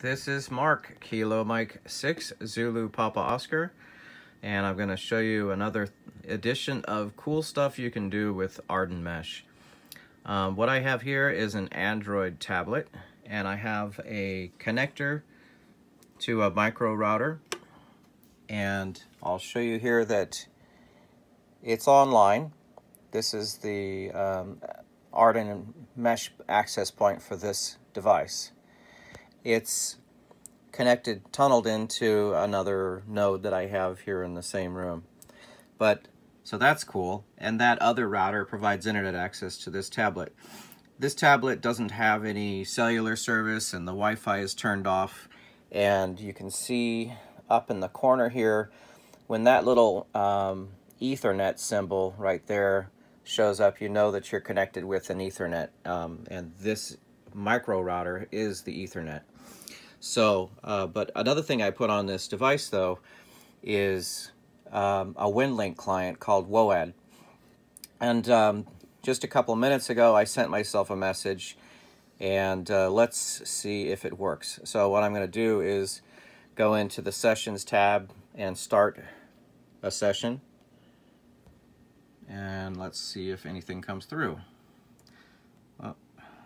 This is Mark, Kilo Mike 6, Zulu Papa Oscar, and I'm going to show you another edition of cool stuff you can do with AREDN Mesh. Um, what I have here is an Android tablet, and I have a connector to a micro router, and I'll show you here that it's online. This is the um, AREDN Mesh access point for this device it's connected, tunneled into another node that I have here in the same room. But, so that's cool. And that other router provides internet access to this tablet. This tablet doesn't have any cellular service and the Wi-Fi is turned off. And you can see up in the corner here, when that little um, Ethernet symbol right there shows up, you know that you're connected with an Ethernet. Um, and this micro router is the Ethernet. So, uh, but another thing I put on this device though is um, a WinLink client called WOAD. And um, just a couple minutes ago, I sent myself a message and uh, let's see if it works. So what I'm going to do is go into the Sessions tab and start a session. And let's see if anything comes through.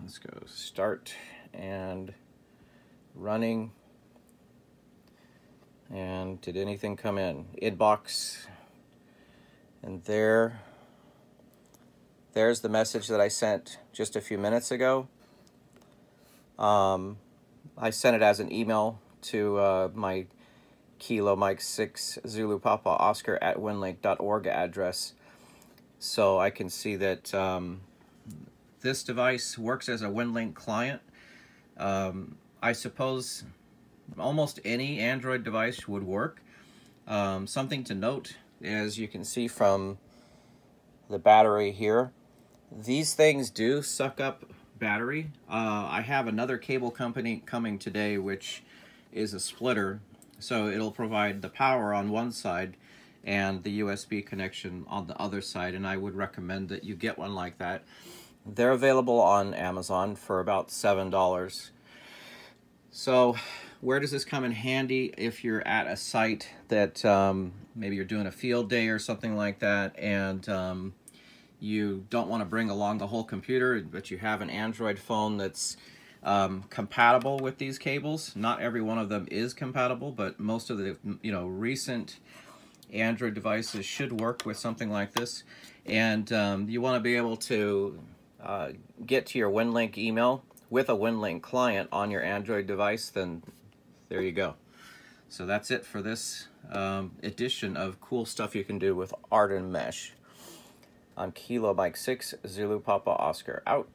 Let's go start and running. And did anything come in? Inbox. And there, there's the message that I sent just a few minutes ago. Um, I sent it as an email to uh, my Kilo Mike 6 Zulu Papa Oscar at winlink.org address. So I can see that um, this device works as a WinLink client. Um, I suppose almost any Android device would work. Um, something to note, as you can see from the battery here, these things do suck up battery. Uh, I have another cable company coming today which is a splitter, so it'll provide the power on one side and the USB connection on the other side, and I would recommend that you get one like that. They're available on Amazon for about $7. So where does this come in handy if you're at a site that um, maybe you're doing a field day or something like that and um, you don't want to bring along the whole computer but you have an Android phone that's um, compatible with these cables. Not every one of them is compatible but most of the you know recent Android devices should work with something like this and um, you want to be able to uh, get to your WinLink email with a WinLink client on your Android device, then there you go. So that's it for this um, edition of cool stuff you can do with AREDN Mesh. I'm Kilo Mike 6, Zulu Papa Oscar, out.